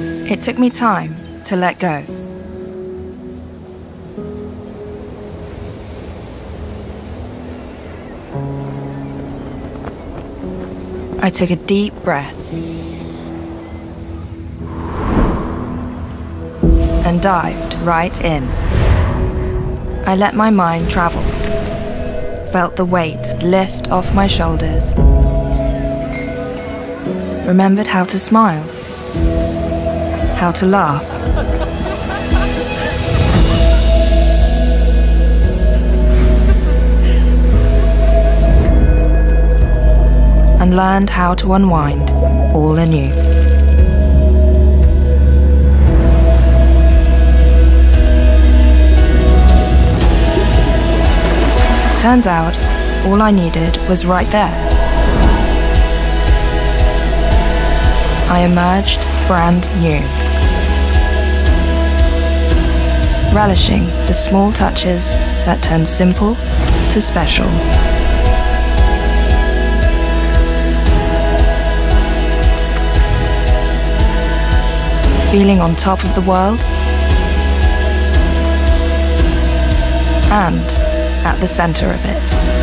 It took me time to let go. I took a deep breath and dived right in. I let my mind travel, felt the weight lift off my shoulders, remembered how to smile, how to laugh. and learned how to unwind all anew. Turns out, all I needed was right there. I emerged brand new. Relishing the small touches that turn simple to special. feeling on top of the world and at the center of it.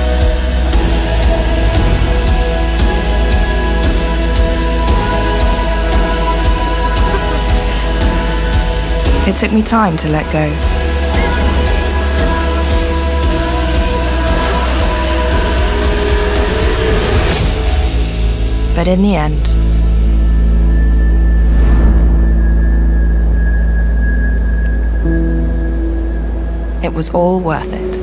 It took me time to let go. But in the end, It was all worth it.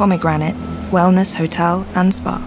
Pomegranate Wellness Hotel and Spa.